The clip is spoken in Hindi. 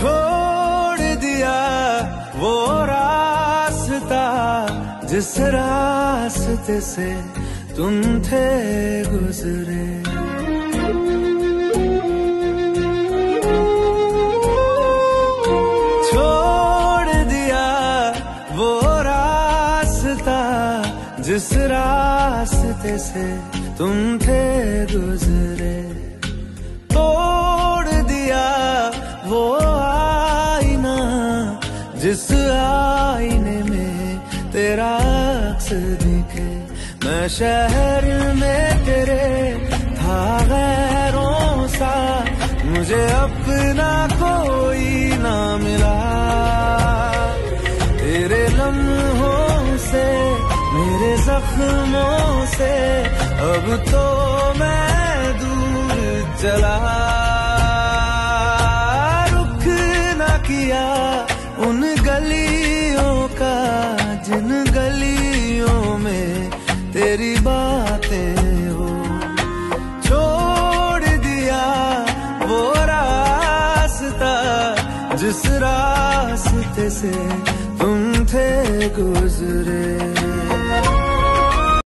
छोड़ दिया वो रास्ता जिस रास्ते से तुम थे गुजरे। छोड़ दिया वो रास्ता जिस रास्ते से तुम थे गुजरे। जिस आईने में तेरा अक्स दिखे, मैं शहर में तेरे था गैरों सा, मुझे अपना कोई ना मिला। तेरे लम्हों से, मेरे जख्मों से, अब तो मैं दूर चला। तेरी बातें हो। छोड़ दिया वो रास्ता जिस रास्ते से तुम थे गुजरे।